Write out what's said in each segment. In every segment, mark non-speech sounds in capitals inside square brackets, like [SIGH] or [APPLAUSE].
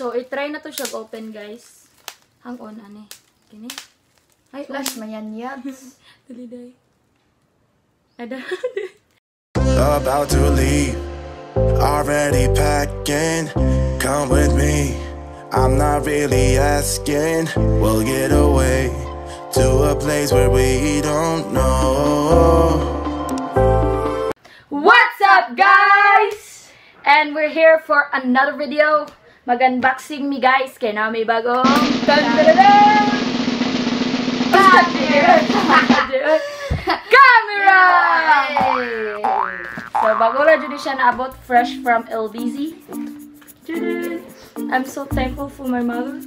So, i-try na to siya open, guys. Hang on, ane. Eh. Kini? Ay, oh. Flash man yan, yads. [LAUGHS] Dali, day. Ada. about to leave. Already packing, come with me. I'm not really asking. We'll get away to a place where we don't know. What's up, guys? And we're here for another video. Mag-unboxing me, guys. Kaya na may bagong... Dun-dun-dun-dun! Camera! So, bago na dyan siya naabot, fresh from LBZ. I'm so thankful for my mother.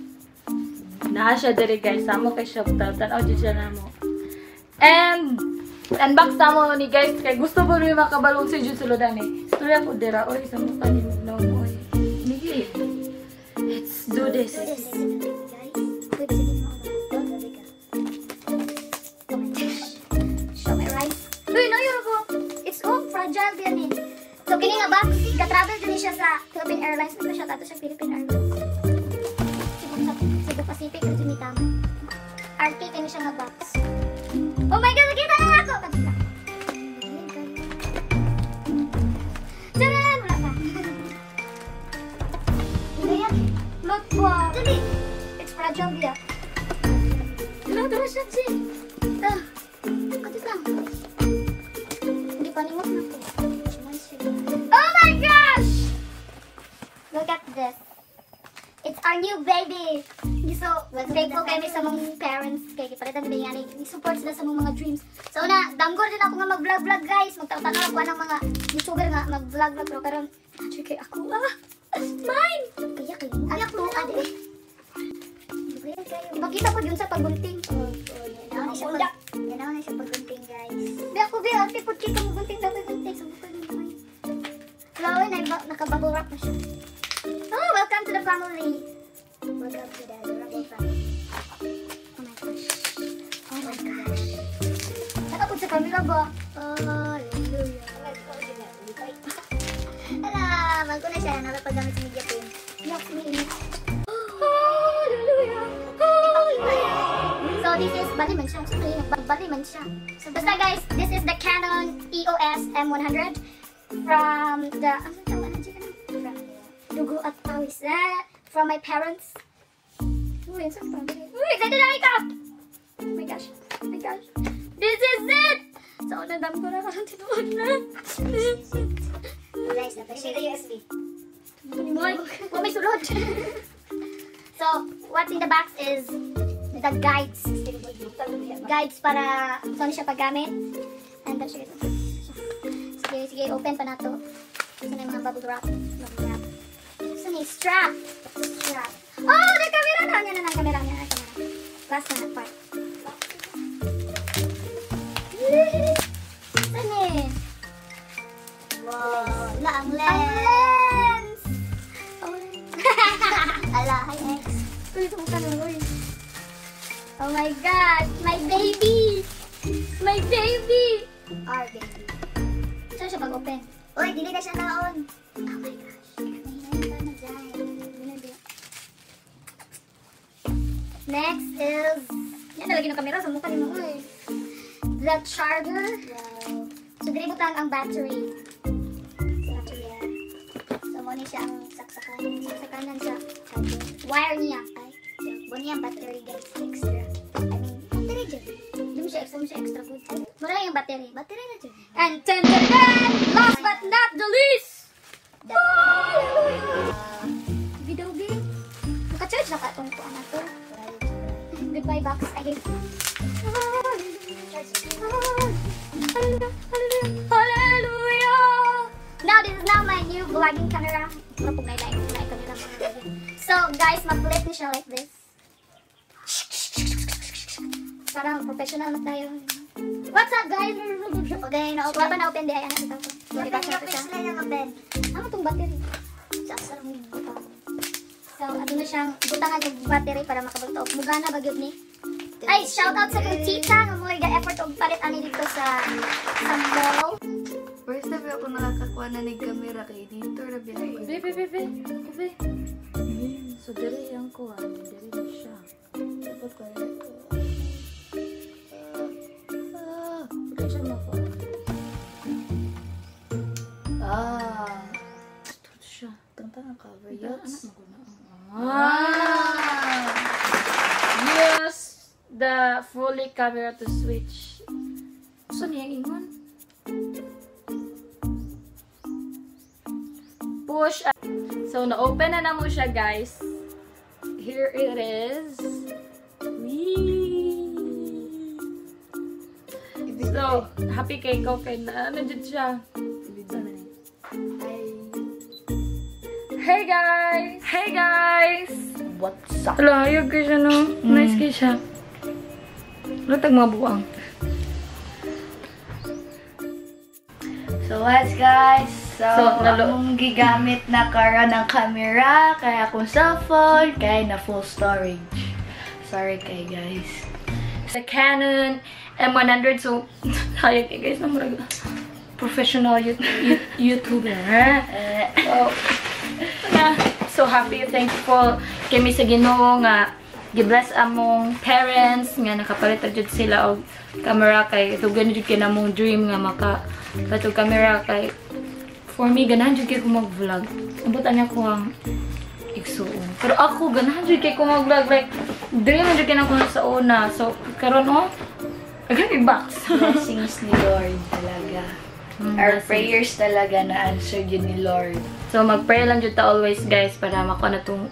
Naa siya diri guys. Samo kay siya. Tanaw dyan siya na mo. And, unbox na mo ni guys. Kay gusto mo rin makabalong si Jun Suludan eh. Storya ko dira. Oy, sa mukha ni Magnaw mo eh. Let's do this. Uy, no, yun ako. It's all fragile yan eh. So, kini nga ba, ga-travel din siya sa Philippine Airlines. Ito siya, tato siya Philippine Airlines. Cebu, Pacific. RK, kini siya nga box. Oh my God, nakita na ako! Baby. So, thankful kami sa mga parents. Kaya kipalitan nila yan. I-support sila sa mga dreams. So na, damgor din ako nga mag-vlog-vlog guys. Magtawag ako ng mga YouTuber nga mag-vlog-vlog. Pero karon, actually kay ako ah. Mine! Kaya kayo. Anak to, ade. Makita ko yun sa pagbunting. Yan na siya pag... Yan na siya pagbunting guys. Di ako di, ate po kita magbunting daw magbunting. Sa bukod ng mga. Flower na iba, nakabubble wrap na siya. Oh, welcome to the family. Welcome to the family. Oh my gosh. Oh my gosh. Camera ba? Hallelujah. Hala, bago na siya. Napapagamit sa media pin. Hallelujah. Hallelujah. So this is bali man siya. Siyempre, nagbali man siya. So basta guys, this is the Canon EOS M100 from the ano tawag na dyan? From Dugo at Pawis. Ah, from my parents. Pa? Uy, excited na ikaw! Oh my gosh. Oh my gosh. This is it! So, nadam ko na parang [LAUGHS] tinuod na. Guys, napasya yung USB. Moy, oh, may sulod. [LAUGHS] so, what's in the box is the guides. Guides para saan siya paggamit. And then, sige, sige, sige, open pa na to. Saan yung mga bubble wrap? Bubble wrap. Saan yung strap? Oh, may camera na! Yan na ng camera, yan na ng camera. Last na part. Eh? Wow, wala ang lens! Oh, Ala, hi ex. Uy, ito ka uy. Oh my God, my baby! My baby! Our baby. Saan siya pag-open? Uy, dili na siya naon. Oh my gosh. Next is... Yan, nalagyan ng kamera sa mukha ni mo. The charger. So, dili butang ang battery. Battery, yeah. So, mo ni siya ang saksakan. Saksakanan siya. Wire niya. Ay, mo niya ang battery guys. Extra. I mean, battery dyan. Mo siya extra, mo siya extra food. Mura yung battery. Battery na dyan. And ten, ten, ten! Last but not the least! Box. Ay, Hallelujah! Now, this is now my new vlogging camera. So, guys, mag-flip ni siya like this. Parang professional na tayo. What's up, guys? Okay, na wala pa na-open di. Ayan, ito. Sorry, back na siya. Ano tong battery? So, ano na siyang butangan yung battery para makabagtaog. Mugana ba gyud ni? Ay, shout out sa kong tita nga mo ga effort og palit ani dito sa sa mall. First time ako nakakakuha na ng camera kay dito na binay. Be, be, be, be. Be. So, So, diri yung ko, ano, diri na siya. Dapat ko rin ito. Ah. Siya mo ko. Ah. Ito siya. Tantang ang cover na. Ah! The fully camera to switch. Saan niya ingon? Push. So, na-open na na mo siya, guys. Here it is. Whee! So, happy kay ko kay na. Nandiyan siya. Hey guys! Hey guys! What's up? Wala, ayog ka siya, no? Nice kay siya. Wala tag mga buwang. So what's guys? So, So, akong gigamit na karon ng camera, kaya akong cellphone, kaya na full storage. Sorry kay guys. Sa Canon M100, so, [LAUGHS] hayag kay guys na murag professional you- you- YouTuber. Eh, So, [LAUGHS] so happy, thankful kami sa Ginoo nga gibless among parents nga nakapalit jud sila og camera kay tugan jud kay namong dream nga maka patog camera kay for me ganahan jud kay ko mag-vlog. Ambutan niya ko ang igsuon. Pero ako ganahan jud kay ko mag-vlog like dream jud kay na ko sa una. So karon oh Again, box. blessings ni Lord talaga. Mm, Our blessings. prayers talaga na answered yun ni Lord. So, mag-pray lang dyan ta always, guys, para makuha na itong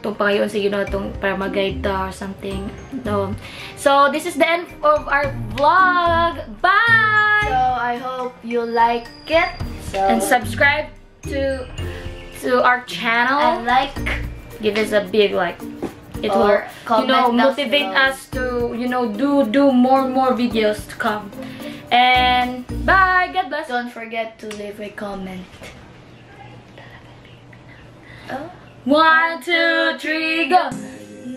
itong pangayon sa Ginoo tong para mag-guide ta or something. No. So, this is the end of our vlog. Bye! So, I hope you like it. So, And subscribe to to our and channel. like, Give us a big like. It will, you know, motivate below. us to, you know, do do more more videos to come. And bye. God bless. don't forget to leave a comment. Oh. One, two, three, go.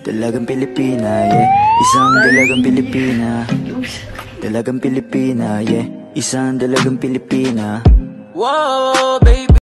Dalagang Pilipina, yeah. Isang dalagang Pilipina. Dalagang Pilipina, yeah. Isang dalagang Pilipina. Whoa, baby